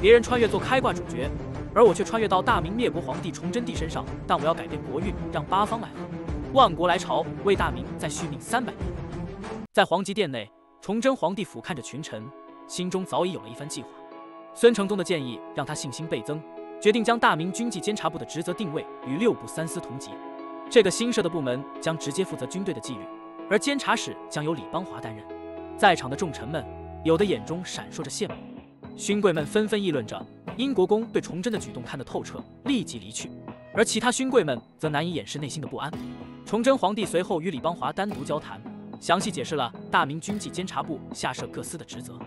别人穿越做开挂主角，而我却穿越到大明灭国皇帝崇祯帝身上。但我要改变国运，让八方来和，万国来朝，为大明再续命三百年。在皇极殿内，崇祯皇帝俯瞰着群臣，心中早已有了一番计划。孙承宗的建议让他信心倍增，决定将大明军纪监察部的职责定位与六部三司同级。这个新设的部门将直接负责军队的纪律，而监察使将由李邦华担任。在场的众臣们，有的眼中闪烁着羡慕，勋贵们纷纷议论着。英国公对崇祯的举动看得透彻，立即离去。而其他勋贵们则难以掩饰内心的不安。崇祯皇帝随后与李邦华单独交谈，详细解释了大明军纪监察部下设各司的职责。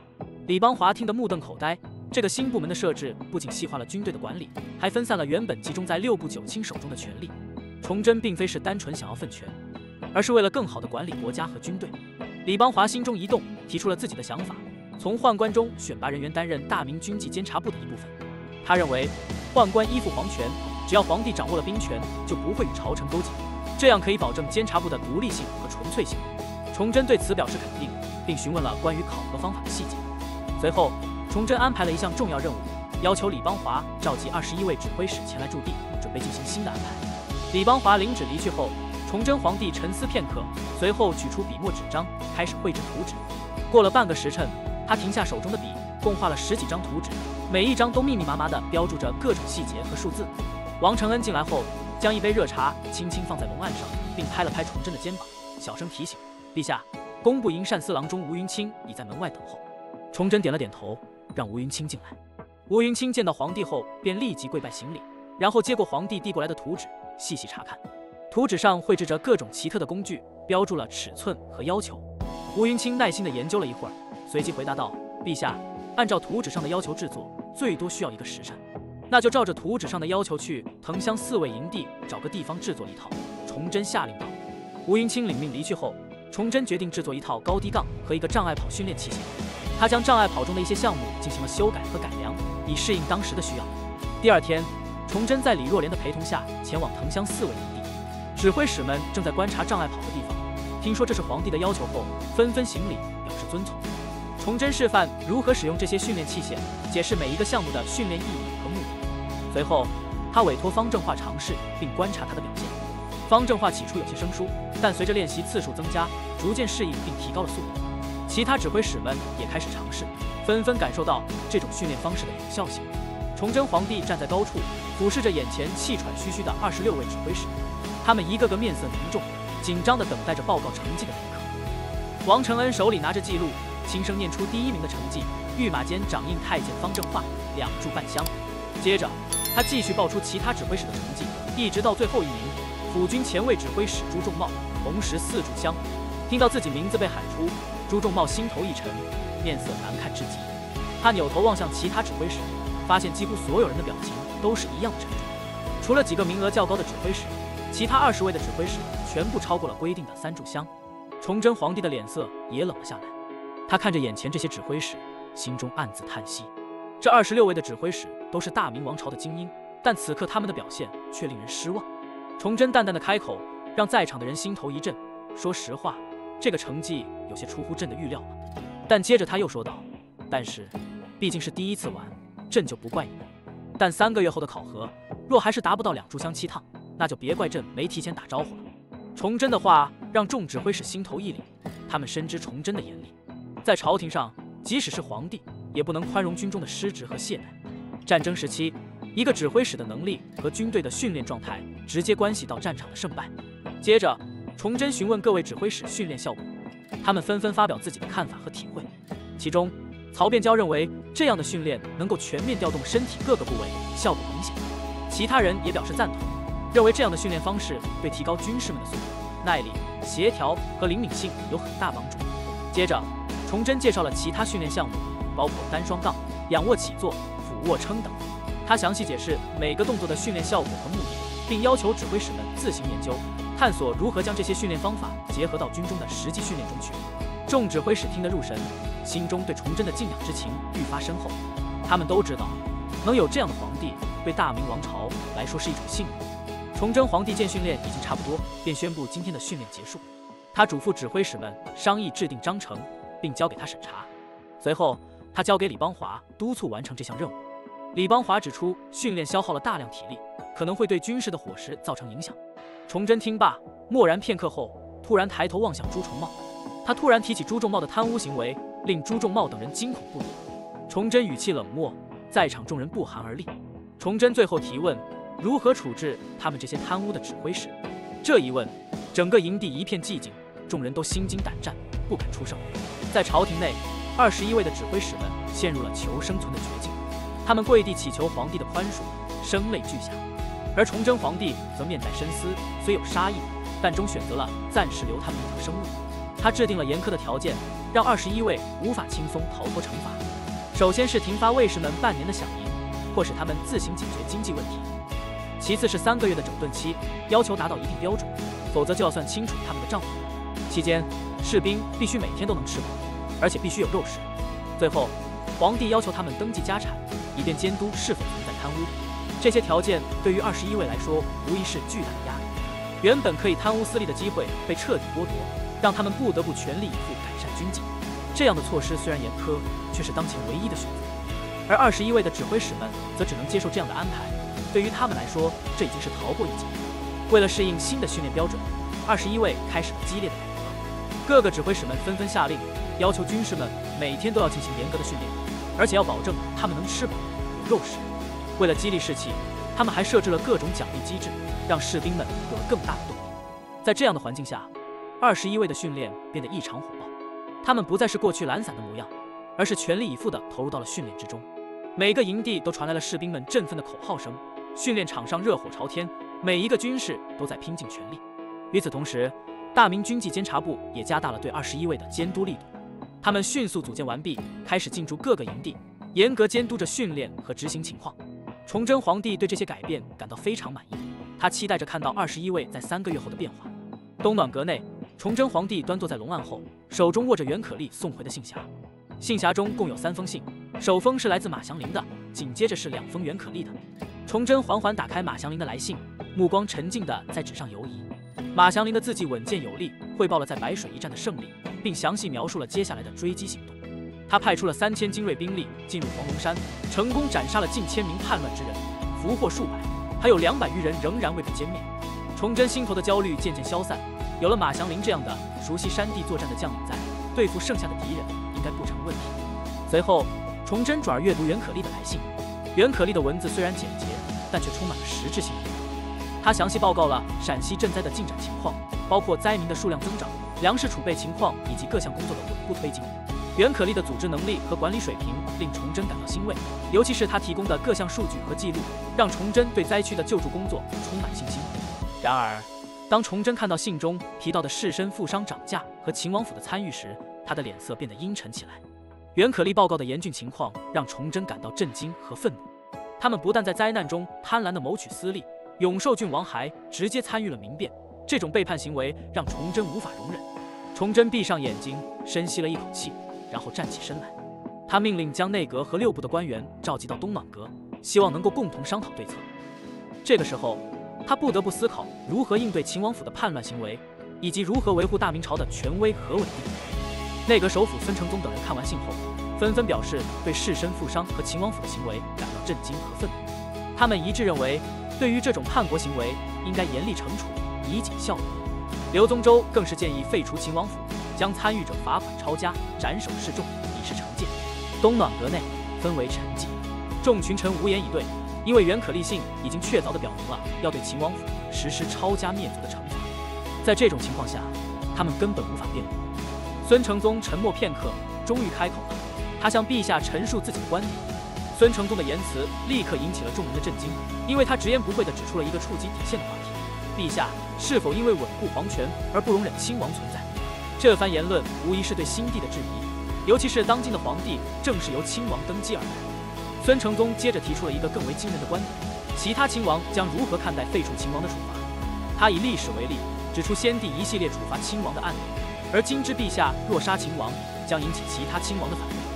李邦华听得目瞪口呆。这个新部门的设置不仅细化了军队的管理，还分散了原本集中在六部九卿手中的权力。崇祯并非是单纯想要分权，而是为了更好地管理国家和军队。李邦华心中一动，提出了自己的想法：从宦官中选拔人员担任大明军纪监察部的一部分。他认为，宦官依附皇权，只要皇帝掌握了兵权，就不会与朝臣勾结，这样可以保证监察部的独立性和纯粹性。崇祯对此表示肯定，并询问了关于考核方法的细节。随后，崇祯安排了一项重要任务，要求李邦华召集二十一位指挥使前来驻地，准备进行新的安排。李邦华领旨离去后，崇祯皇帝沉思片刻，随后取出笔墨纸张，开始绘制图纸。过了半个时辰，他停下手中的笔，共画了十几张图纸，每一张都密密麻麻地标注着各种细节和数字。王承恩进来后，将一杯热茶轻轻放在龙案上，并拍了拍崇祯的肩膀，小声提醒：“陛下，工部营膳司郎中吴云清已在门外等候。”崇祯点了点头，让吴云清进来。吴云清见到皇帝后，便立即跪拜行礼，然后接过皇帝递过来的图纸。细细查看，图纸上绘制着各种奇特的工具，标注了尺寸和要求。吴云清耐心地研究了一会儿，随即回答道：“陛下，按照图纸上的要求制作，最多需要一个时辰。那就照着图纸上的要求去藤乡四卫营地找个地方制作一套。”崇祯下令道。吴云清领命离去后，崇祯决定制作一套高低杠和一个障碍跑训练器械。他将障碍跑中的一些项目进行了修改和改良，以适应当时的需要。第二天。崇祯在李若莲的陪同下前往藤乡四卫营地，指挥使们正在观察障碍跑的地方。听说这是皇帝的要求后，纷纷行礼表示遵从。崇祯示范如何使用这些训练器械，解释每一个项目的训练意义和目的。随后，他委托方正化尝试并观察他的表现。方正化起初有些生疏，但随着练习次数增加，逐渐适应并提高了速度。其他指挥使们也开始尝试，纷纷感受到这种训练方式的有效性。崇祯皇帝站在高处，俯视着眼前气喘吁吁的二十六位指挥使，他们一个个面色凝重，紧张地等待着报告成绩的那一刻。王承恩手里拿着记录，轻声念出第一名的成绩：御马监掌印太监方正化，两柱半香。接着，他继续报出其他指挥使的成绩，一直到最后一名辅军前卫指挥使朱重茂，同时四炷香。听到自己名字被喊出，朱重茂心头一沉，面色难看至极。他扭头望向其他指挥使。发现几乎所有人的表情都是一样的沉重，除了几个名额较高的指挥使，其他二十位的指挥使全部超过了规定的三炷香。崇祯皇帝的脸色也冷了下来，他看着眼前这些指挥使，心中暗自叹息。这二十六位的指挥使都是大明王朝的精英，但此刻他们的表现却令人失望。崇祯淡淡的开口，让在场的人心头一震。说实话，这个成绩有些出乎朕的预料了。但接着他又说道：“但是，毕竟是第一次玩。”朕就不怪你们，但三个月后的考核，若还是达不到两炷香七趟，那就别怪朕没提前打招呼了。崇祯的话让众指挥使心头一凛，他们深知崇祯的严厉，在朝廷上，即使是皇帝也不能宽容军中的失职和懈怠。战争时期，一个指挥使的能力和军队的训练状态直接关系到战场的胜败。接着，崇祯询问各位指挥使训练效果，他们纷纷发表自己的看法和体会，其中。曹变娇认为这样的训练能够全面调动身体各个部位，效果明显。其他人也表示赞同，认为这样的训练方式对提高军士们的速度、耐力、协调和灵敏性有很大帮助。接着，崇祯介绍了其他训练项目，包括单双杠、仰卧起坐、俯卧撑等。他详细解释每个动作的训练效果和目的，并要求指挥使们自行研究，探索如何将这些训练方法结合到军中的实际训练中去。众指挥使听得入神。心中对崇祯的敬仰之情愈发深厚，他们都知道，能有这样的皇帝，对大明王朝来说是一种幸运。崇祯皇帝见训练已经差不多，便宣布今天的训练结束。他嘱咐指挥使们商议制定章程，并交给他审查。随后，他交给李邦华督促完成这项任务。李邦华指出，训练消耗了大量体力，可能会对军事的伙食造成影响。崇祯听罢，默然片刻后，突然抬头望向朱重茂。他突然提起朱重茂的贪污行为，令朱重茂等人惊恐不已。崇祯语气冷漠，在场众人不寒而栗。崇祯最后提问：如何处置他们这些贪污的指挥使？这一问，整个营地一片寂静，众人都心惊胆战，不敢出声。在朝廷内，二十一位的指挥使们陷入了求生存的绝境，他们跪地祈求皇帝的宽恕，声泪俱下。而崇祯皇帝则面带深思，虽有杀意，但终选择了暂时留他们一条生路。他制定了严苛的条件，让二十一位无法轻松逃脱惩罚。首先是停发卫士们半年的饷银，迫使他们自行解决经济问题；其次是三个月的整顿期，要求达到一定标准，否则就要算清楚他们的账目。期间，士兵必须每天都能吃饱，而且必须有肉食。最后，皇帝要求他们登记家产，以便监督是否存在贪污。这些条件对于二十一位来说，无疑是巨大的压力。原本可以贪污私利的机会被彻底剥夺，让他们不得不全力以赴改善军纪。这样的措施虽然严苛，却是当前唯一的选择。而二十一位的指挥使们则只能接受这样的安排。对于他们来说，这已经是逃过一劫。为了适应新的训练标准，二十一位开始了激烈的。各个指挥使们纷纷下令，要求军士们每天都要进行严格的训练，而且要保证他们能吃饱、有肉食。为了激励士气，他们还设置了各种奖励机制，让士兵们有了更大的动力。在这样的环境下，二十一位的训练变得异常火爆。他们不再是过去懒散的模样，而是全力以赴地投入到了训练之中。每个营地都传来了士兵们振奋的口号声，训练场上热火朝天，每一个军士都在拼尽全力。与此同时，大明军纪监察部也加大了对二十一位的监督力度。他们迅速组建完毕，开始进驻各个营地，严格监督着训练和执行情况。崇祯皇帝对这些改变感到非常满意，他期待着看到二十一位在三个月后的变化。东暖阁内，崇祯皇帝端坐在龙案后，手中握着袁可立送回的信匣。信匣中共有三封信，首封是来自马祥林的，紧接着是两封袁可立的。崇祯缓缓打开马祥林的来信，目光沉静地在纸上游移。马祥林的字迹稳健有力，汇报了在白水一战的胜利，并详细描述了接下来的追击行动。他派出了三千精锐兵力进入黄龙山，成功斩杀了近千名叛乱之人，俘获数百，还有两百余人仍然未被歼灭。崇祯心头的焦虑渐渐消散，有了马祥林这样的熟悉山地作战的将领在，对付剩下的敌人应该不成问题。随后，崇祯转而阅读袁可立的来信，袁可立的文字虽然简洁，但却充满了实质性。他详细报告了陕西赈灾的进展情况，包括灾民的数量增长、粮食储备情况以及各项工作的稳步推进。袁可立的组织能力和管理水平令崇祯感到欣慰，尤其是他提供的各项数据和记录，让崇祯对灾区的救助工作充满信心。然而，当崇祯看到信中提到的士绅富商涨价和秦王府的参与时，他的脸色变得阴沉起来。袁可立报告的严峻情况让崇祯感到震惊和愤怒。他们不但在灾难中贪婪地谋取私利，永寿郡王还直接参与了民变，这种背叛行为让崇祯无法容忍。崇祯闭上眼睛，深吸了一口气。然后站起身来，他命令将内阁和六部的官员召集到东暖阁，希望能够共同商讨对策。这个时候，他不得不思考如何应对秦王府的叛乱行为，以及如何维护大明朝的权威和稳定。内阁首辅孙承宗等人看完信后，纷纷表示对士绅富商和秦王府的行为感到震惊和愤怒。他们一致认为，对于这种叛国行为，应该严厉惩处，以儆效尤。刘宗周更是建议废除秦王府。将参与者罚款抄家、斩首示众，以示惩戒。东暖阁内氛围沉寂，众群臣无言以对，因为袁可立信已经确凿地表明了要对秦王府实施抄家灭族的惩罚。在这种情况下，他们根本无法辩驳。孙承宗沉默片刻，终于开口了，他向陛下陈述自己的观点。孙承宗的言辞立刻引起了众人的震惊，因为他直言不讳地指出了一个触及底线的话题：陛下是否因为稳固皇权而不容忍亲王存在？这番言论无疑是对新帝的质疑，尤其是当今的皇帝正是由亲王登基而来。孙承宗接着提出了一个更为惊人的观点：其他亲王将如何看待废除亲王的处罚？他以历史为例，指出先帝一系列处罚亲王的案例，而今之陛下若杀亲王，将引起其他亲王的反对。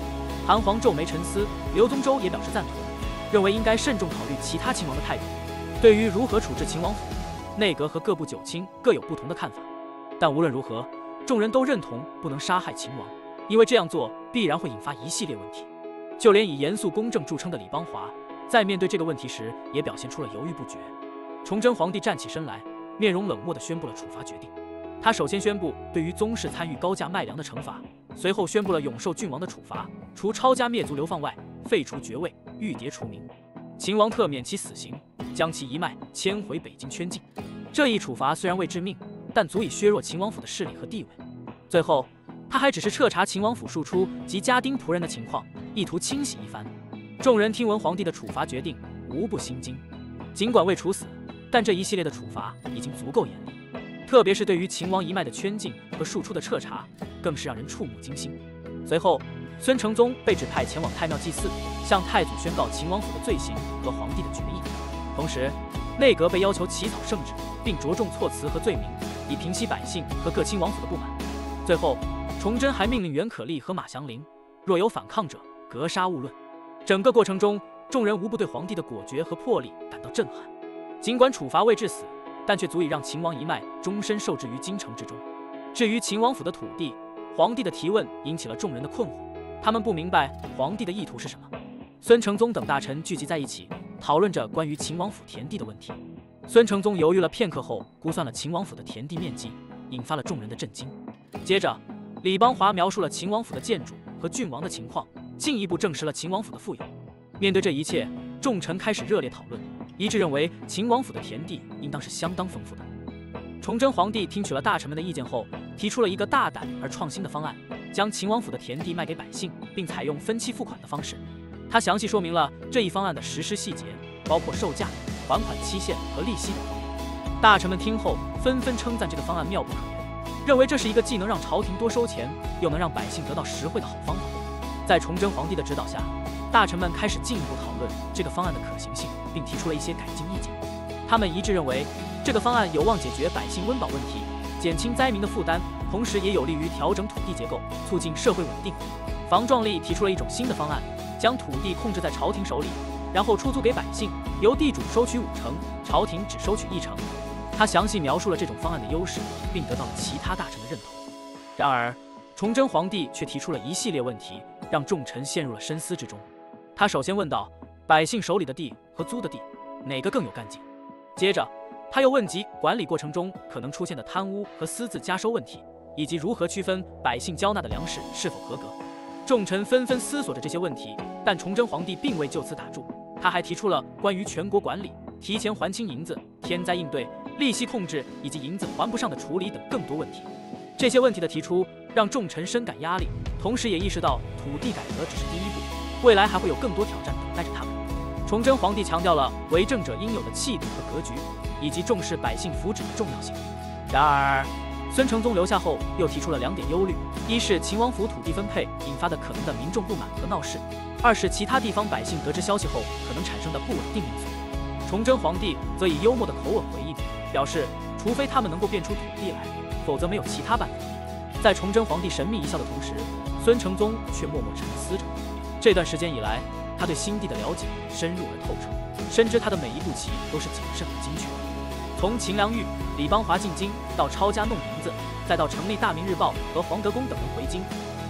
韩皇皱眉沉思，刘宗周也表示赞同，认为应该慎重考虑其他亲王的态度。对于如何处置秦王府，内阁和各部九卿各有不同的看法，但无论如何。众人都认同不能杀害秦王，因为这样做必然会引发一系列问题。就连以严肃公正著称的李邦华，在面对这个问题时，也表现出了犹豫不决。崇祯皇帝站起身来，面容冷漠地宣布了处罚决定。他首先宣布对于宗室参与高价卖粮的惩罚，随后宣布了永寿郡王的处罚，除抄家灭族流放外，废除爵位，御牒除名。秦王特免其死刑，将其一脉迁回北京圈禁。这一处罚虽然未致命，但足以削弱秦王府的势力和地位。最后，他还只是彻查秦王府庶出及家丁仆人的情况，意图清洗一番。众人听闻皇帝的处罚决定，无不心惊。尽管未处死，但这一系列的处罚已经足够严厉。特别是对于秦王一脉的圈禁和庶出的彻查，更是让人触目惊心。随后，孙承宗被指派前往太庙祭祀，向太祖宣告秦王府的罪行和皇帝的决议。同时，内阁被要求起草圣旨，并着重措辞和罪名，以平息百姓和各亲王府的不满。最后，崇祯还命令袁可立和马祥林，若有反抗者，格杀勿论。整个过程中，众人无不对皇帝的果决和魄力感到震撼。尽管处罚未致死。但却足以让秦王一脉终身受制于京城之中。至于秦王府的土地，皇帝的提问引起了众人的困惑，他们不明白皇帝的意图是什么。孙承宗等大臣聚集在一起，讨论着关于秦王府田地的问题。孙承宗犹豫了片刻后，估算了秦王府的田地面积，引发了众人的震惊。接着，李邦华描述了秦王府的建筑和郡王的情况，进一步证实了秦王府的富有。面对这一切，众臣开始热烈讨论。一致认为秦王府的田地应当是相当丰富的。崇祯皇帝听取了大臣们的意见后，提出了一个大胆而创新的方案，将秦王府的田地卖给百姓，并采用分期付款的方式。他详细说明了这一方案的实施细节，包括售价、还款期限和利息等方面。大臣们听后纷纷称赞这个方案妙不可言，认为这是一个既能让朝廷多收钱，又能让百姓得到实惠的好方法。在崇祯皇帝的指导下。大臣们开始进一步讨论这个方案的可行性，并提出了一些改进意见。他们一致认为，这个方案有望解决百姓温饱问题，减轻灾民的负担，同时也有利于调整土地结构，促进社会稳定。房壮丽提出了一种新的方案，将土地控制在朝廷手里，然后出租给百姓，由地主收取五成，朝廷只收取一成。他详细描述了这种方案的优势，并得到了其他大臣的认同。然而，崇祯皇帝却提出了一系列问题，让众臣陷入了深思之中。他首先问道：“百姓手里的地和租的地，哪个更有干劲？”接着，他又问及管理过程中可能出现的贪污和私自加收问题，以及如何区分百姓交纳的粮食是否合格。众臣纷纷思索着这些问题，但崇祯皇帝并未就此打住，他还提出了关于全国管理、提前还清银子、天灾应对、利息控制以及银子还不上的处理等更多问题。这些问题的提出让众臣深感压力，同时也意识到土地改革只是第一步。未来还会有更多挑战等待着他们。崇祯皇帝强调了为政者应有的气度和格局，以及重视百姓福祉的重要性。然而，孙承宗留下后又提出了两点忧虑：一是秦王府土地分配引发的可能的民众不满和闹事；二是其他地方百姓得知消息后可能产生的不稳定因素。崇祯皇帝则以幽默的口吻回应，表示除非他们能够变出土地来，否则没有其他办法。在崇祯皇帝神秘一笑的同时，孙承宗却默默沉思着。这段时间以来，他对新地的了解深入而透彻，深知他的每一步棋都是谨慎和精确。从秦良玉、李邦华进京，到抄家弄银子，再到成立大明日报和黄德功等人回京，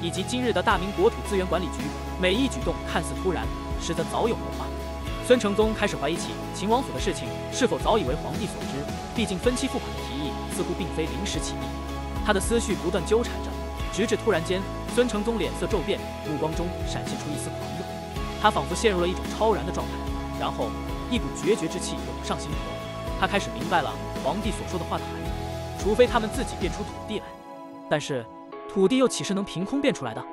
以及今日的大明国土资源管理局，每一举动看似突然，实则早有谋划。孙承宗开始怀疑起秦王府的事情是否早已为皇帝所知，毕竟分期付款的提议似乎并非临时起意。他的思绪不断纠缠着，直至突然间。孙承宗脸色骤变，目光中闪现出一丝狂，他仿佛陷入了一种超然的状态。然后，一股决绝之气涌上心头，他开始明白了皇帝所说的话的含义：除非他们自己变出土地来。但是，土地又岂是能凭空变出来的？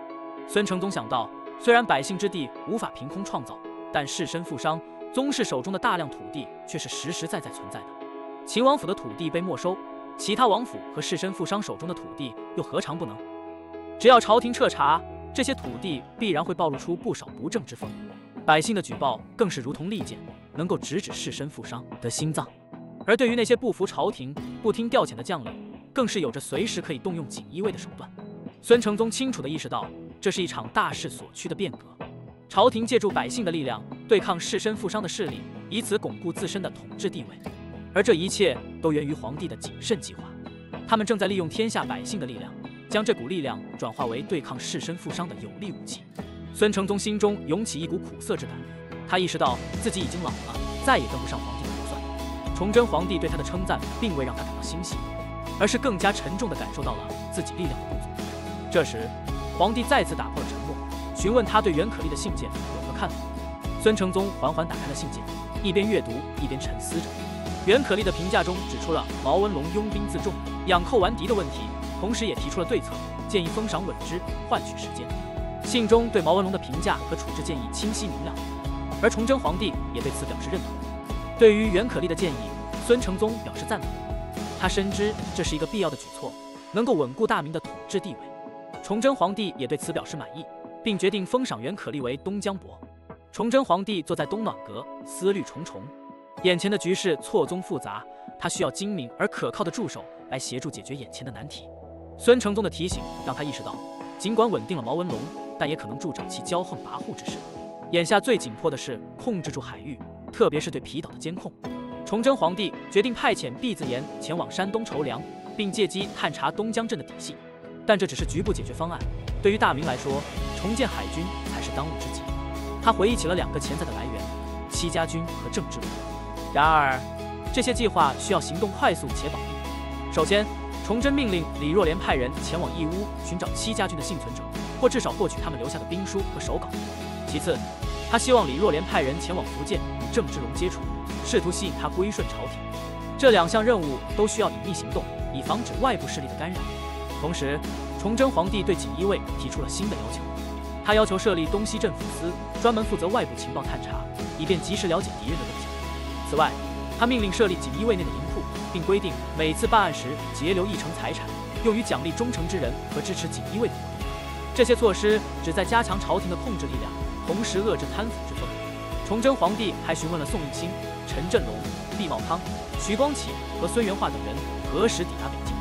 孙承宗想到，虽然百姓之地无法凭空创造，但士绅富商、宗室手中的大量土地却是实实在在存在的。秦王府的土地被没收，其他王府和士绅富商手中的土地又何尝不能？只要朝廷彻查，这些土地必然会暴露出不少不正之风。百姓的举报更是如同利剑，能够直指士绅富商的心脏。而对于那些不服朝廷、不听调遣的将领，更是有着随时可以动用锦衣卫的手段。孙承宗清楚地意识到，这是一场大势所趋的变革。朝廷借助百姓的力量对抗士绅富商的势力，以此巩固自身的统治地位。而这一切都源于皇帝的谨慎计划。他们正在利用天下百姓的力量。将这股力量转化为对抗士绅富商的有力武器。孙承宗心中涌起一股苦涩之感，他意识到自己已经老了，再也跟不上皇帝的打算。崇祯皇帝对他的称赞，并未让他感到欣喜，而是更加沉重地感受到了自己力量的不足。这时，皇帝再次打破了沉默，询问他对袁可立的信件有何看法。孙承宗缓缓打开了信件，一边阅读一边沉思着。袁可立的评价中指出了毛文龙拥兵自重、养寇顽敌的问题，同时也提出了对策，建议封赏稳之，换取时间。信中对毛文龙的评价和处置建议清晰明了，而崇祯皇帝也对此表示认同。对于袁可立的建议，孙承宗表示赞同，他深知这是一个必要的举措，能够稳固大明的统治地位。崇祯皇帝也对此表示满意，并决定封赏袁可立为东江伯。崇祯皇帝坐在东暖阁，思虑重重。眼前的局势错综复杂，他需要精明而可靠的助手来协助解决眼前的难题。孙承宗的提醒让他意识到，尽管稳定了毛文龙，但也可能助长其骄横跋扈之势。眼下最紧迫的是控制住海域，特别是对皮岛的监控。崇祯皇帝决定派遣毕自严前往山东筹粮，并借机探查东江镇的底细。但这只是局部解决方案，对于大明来说，重建海军才是当务之急。他回忆起了两个潜在的来源：戚家军和郑芝龙。然而，这些计划需要行动快速且保密。首先，崇祯命令李若莲派人前往义乌寻找戚家军的幸存者，或至少获取他们留下的兵书和手稿。其次，他希望李若莲派人前往福建与郑芝龙接触，试图吸引他归顺朝廷。这两项任务都需要隐秘行动，以防止外部势力的干扰。同时，崇祯皇帝对锦衣卫提出了新的要求，他要求设立东西镇抚司，专门负责外部情报探查，以便及时了解敌人的动向。此外，他命令设立锦衣卫内的银库，并规定每次办案时截留一成财产，用于奖励忠诚之人和支持锦衣卫的活动。这些措施旨在加强朝廷的控制力量，同时遏制贪腐之风。崇祯皇帝还询问了宋应星、陈振龙、毕茂康、徐光启和孙元化等人何时抵达北京。